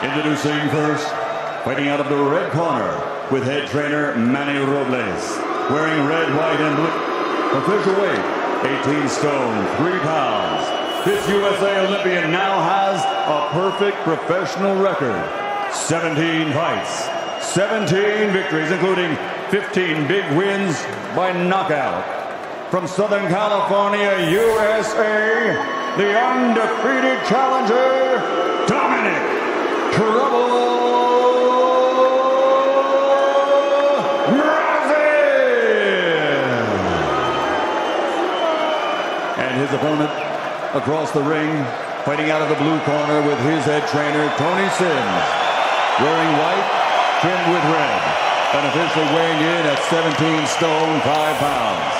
Introducing first, fighting out of the red corner with head trainer Manny Robles. Wearing red, white, and blue. Official weight, 18 stone, 3 pounds. This USA Olympian now has a perfect professional record. 17 fights, 17 victories, including 15 big wins by knockout. From Southern California, USA, the undefeated challenger, Trouble Breazeale. And his opponent across the ring, fighting out of the blue corner with his head trainer, Tony Sims, wearing white, trimmed with red, and officially weighing in at 17 stone, 5 pounds.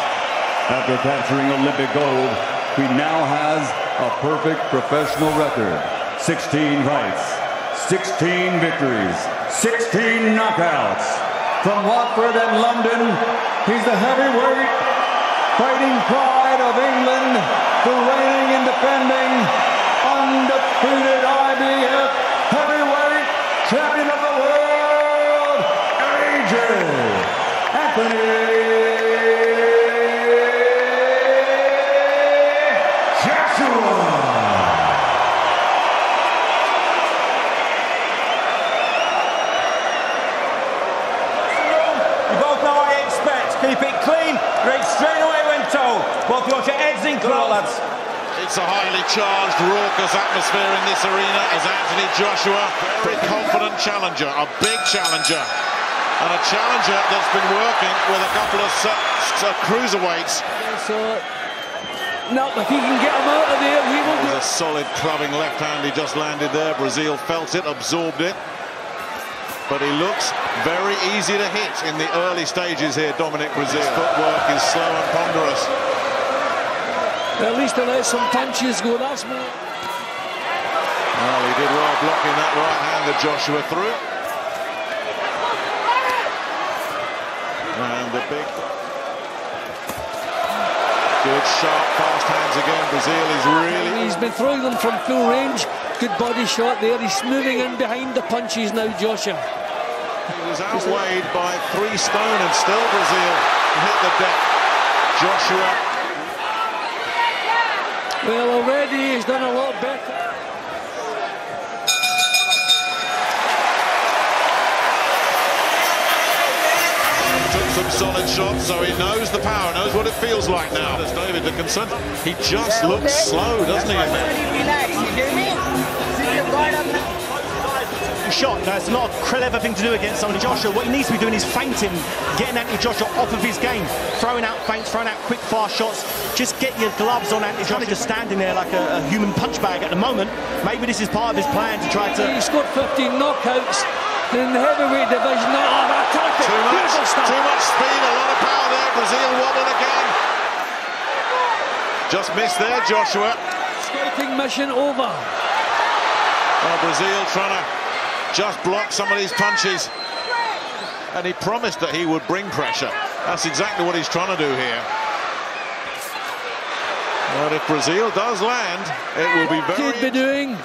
After capturing Olympic gold, he now has a perfect professional record. 16 fights, 16 victories, 16 knockouts. From Watford and London, he's the heavyweight fighting pride of England, the reigning and defending undefeated IBF heavyweight champion of the world, AJ Anthony Joshua. You both know what I expect. Keep it clean, break straight away when told. Both you heads in close. lads. It's a highly charged, raucous atmosphere in this arena as Anthony Joshua, very confident challenger, a big challenger, and a challenger that's been working with a couple of su- su- cruiserweights. So, no, if he can get him out of there, he will It a solid clubbing left hand he just landed there. Breazeale felt it, absorbed it. But he looks very easy to hit in the early stages here, Dominic Breazeale. His footwork is slow and ponderous. At least let some punches go. That's more. Well, he did well blocking that right hand that Joshua threw. And the big... Good, sharp, fast hands again. Breazeale is really... He's been throwing them from full range. Good body shot there. He's moving in behind the punches now, Joshua. He was outweighed by three stone and still Breazeale hit the deck. Joshua Well, already he's done a lot better. took some solid shots, so he knows the power, knows what it feels like now. As David Dickinson, he just looks slow, doesn't he? Relax, you hear me? Sit your guard up now. shot. Now, it's not a clever thing to do against Anthony Joshua. What he needs to be doing is feinting, getting Anthony Joshua off of his game, throwing out feints, throwing out quick, fast shots. Just get your gloves on Anthony Joshua. just standing there like a, a human punch bag at the moment. Maybe this is part of his plan to try to. He scored 15 knockouts in the heavyweight division. Oh, that terrific. Too much, Beautiful stuff. too much speed, a lot of power there. Breazeale wobbling again. Just missed there, Joshua. Scouting mission over. Oh, Breazeale trying to just blocked some of these punches. And he promised that he would bring pressure. That's exactly what he's trying to do here. But if Breazeale does land, it will be very... He'd be doing.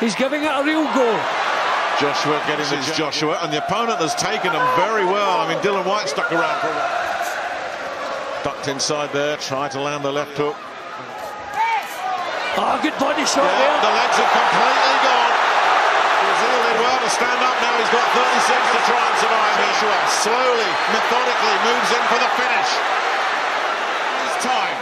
He's giving it a real go. Joshua getting his Joshua, and the opponent has taken him very well. I mean, Dillian Whyte stuck around for a while. Ducked inside there, tried to land the left hook. Oh, good body shot Yeah, there. the legs have completely gone. Stand up now. He's got 30 seconds to try and survive. Joshua slowly, methodically moves in for the finish. His time.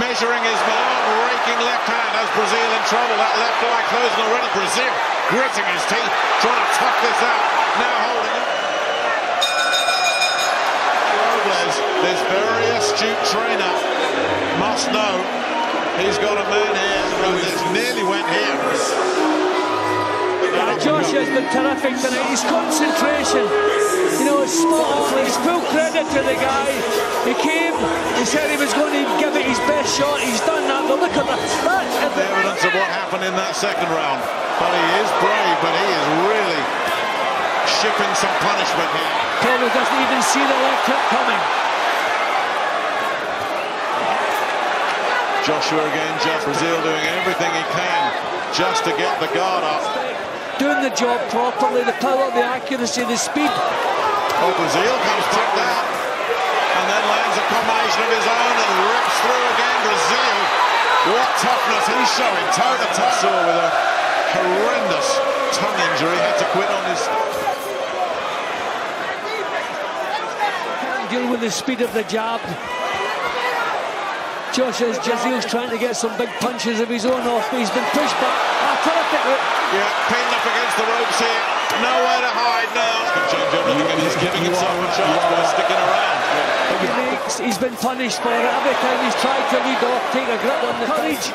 Measuring his man, raking left hand as Breazeale in trouble. That left eye closing already. Breazeale gritting his teeth, trying to tough this out. Now holding it. Robles, this very astute trainer, must know he's got a man here who nearly went here. Uh, Josh has been terrific tonight. His concentration, you know, is spot on. It's full credit to the guy. He came, he said he was going to give it his best shot. He's done that. But look at that. That's the evidence of what happened in that second round. But he is brave, but he is really shipping some punishment here. Probably doesn't even see the left hook coming. Joshua again, just Breazeale doing everything he can just to get the guard up. Doing doing the job properly, the power, the accuracy, the speed. Oh, Breazeale comes back down and then lands a combination of his own and rips through again. Breazeale, what toughness he's showing, toe to toe. Saw with a horrendous tongue injury, had to quit on his. Deal with the speed of the jab. Josh as Jazil's trying to get some big punches of his own off, but he's been pushed back. Ah, terrific. Yeah, pinned up against the ropes here. Nowhere to hide now. Can change everything, and he's giving himself a chance by sticking around. He makes, he's been punished for it every time he's tried to lead off, take a grip on the courage.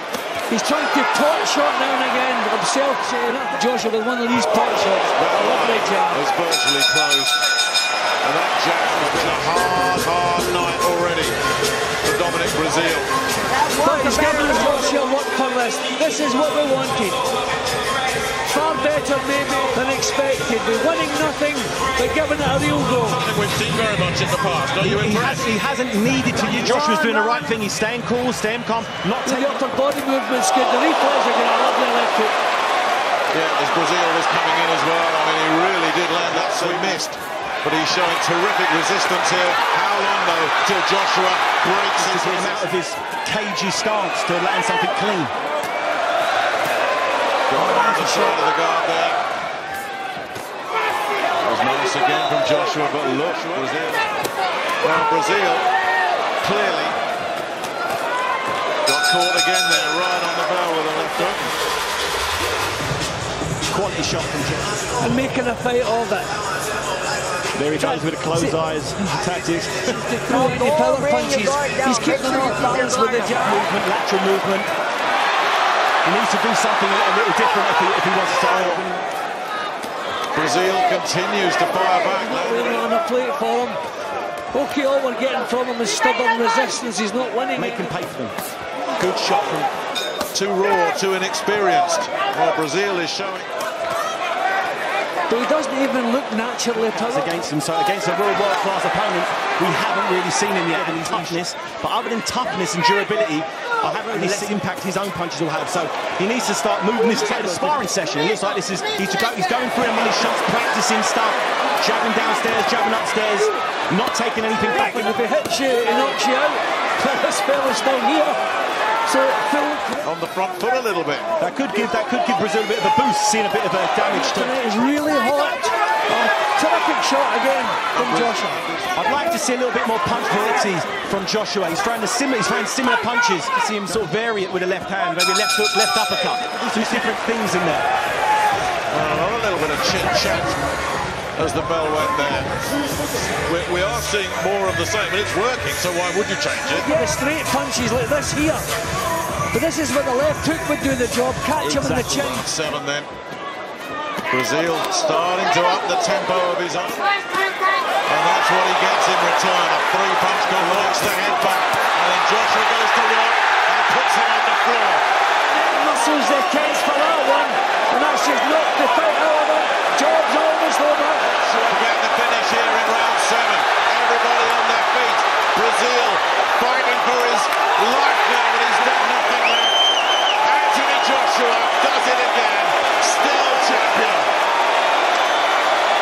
He's trying to pot shot now and again himself. Joshua with one of these pot shots. A lovely jab. It's virtually closed. And that jab has been a hard, hard night already for Dominic Breazeale. Work this. This is what we wanted. Far better maybe than expected. We're winning nothing, but giving it a real go. Something we've seen very much in the past. Are you He, has, impressed? he hasn't needed to. Joshua's doing the right thing. He's staying cool, staying calm, not The taking. upper body movement's good. The reflex are going to love the left hook. Yeah, as Breazeale was coming in as well. I mean, he really did land that, so he missed. But he's showing terrific resistance here. How long, though, till Joshua breaks his to him out of his cagey stance to land something clean. Got the side of the guard there. It was nice again from Joshua, but look, Breazeale. Well, Breazeale clearly got caught again there, right on the bell with a left hook. Quality shot from Joshua. And making a fight of it. There he goes with the closed eyes tactics. To throw power punches. He's keeping them off balance with the jab. movement, lateral movement. He needs to do something a little different if he, if he wants to open. Breazeale continues to fire back. Laying on a plate for him. Okay, all we're getting from him is stubborn resistance. He's not winning. Make him pay for them. Good shot from Too raw, too inexperienced. Well, Breazeale is showing. But he doesn't even look naturally powerful. against him. So against a real world-class opponent, we haven't really seen him yet in his toughness. But other than toughness and durability, I haven't really seen impact his own punches will have. So he needs to start moving this sparring session. It looks like this is he's, go, he's going through him on his shots, practicing stuff, jabbing downstairs, jabbing upstairs, not taking anything back. And if he hits you, he knocks you out. still here. So Phil On the front foot a little bit. That could give that could give Breazeale a bit of a boost, seeing a bit of a damage to. tonight is really hot. A terrific shot again from Joshua. I'd like to see a little bit more punch variety from Joshua. He's throwing the similar, he's throwing similar punches. To see him sort of vary it with a left hand, maybe left hook, left uppercut. Two different things in there. Well, a little bit of chit chat as the bell went there. We, we are seeing more of the same, but it's working, so why would you change it? Yeah, the straight punches like this here. But this is where the left hook would do the job. Catch him in the chin. Seven then. Breazeale starting to up the tempo of his own. And that's what he gets in return. A three-punch gun knocks the head back. And then Joshua goes to work and puts him on the floor. Muscles the case for that one. And that's just knocked the fight out of him. Job's almost over. Forget the finish here in round seven. Everybody on their feet. Breazeale fighting for his life now, but he's got nothing left. Anthony Joshua does it again. Still champion.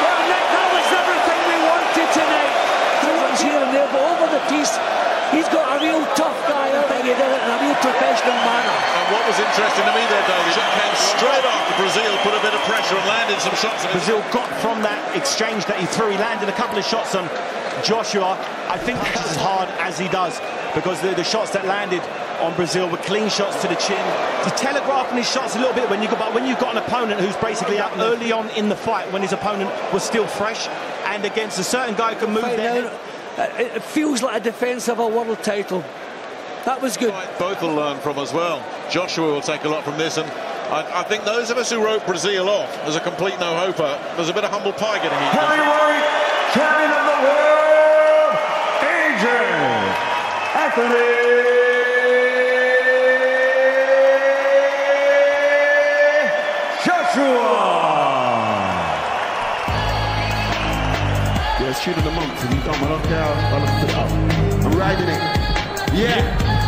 Well, Nick, that was everything we wanted tonight. Throws here and there, but over the piece, he's got a real tough guy out there. He did it in a real professional manner. And what was interesting to me there, David, it came straight after Breazeale put a bit of pressure and landed some shots. Breazeale got from that exchange that he threw. He landed a couple of shots on Joshua. I think that's as hard as he does because the, the shots that landed on Breazeale were clean shots to the chin. He's telegraphing his shots a little bit when you got but when you've got an opponent who's basically up early on in the fight when his opponent was still fresh and against a certain guy who can move Fight their now, It it feels like a defence of a world title. That was good. both will learn from as well. Joshua will take a lot from this, and I, I think those of us who wrote Breazeale off as a complete no-hoper, there's a bit of humble pie getting eaten. Heavyweight champion of the world, AJ Anthony Joshua. Yeah, it's tune of the month. Have you done one? Okay, I'll, I'll it up. I'm riding it. Yeah.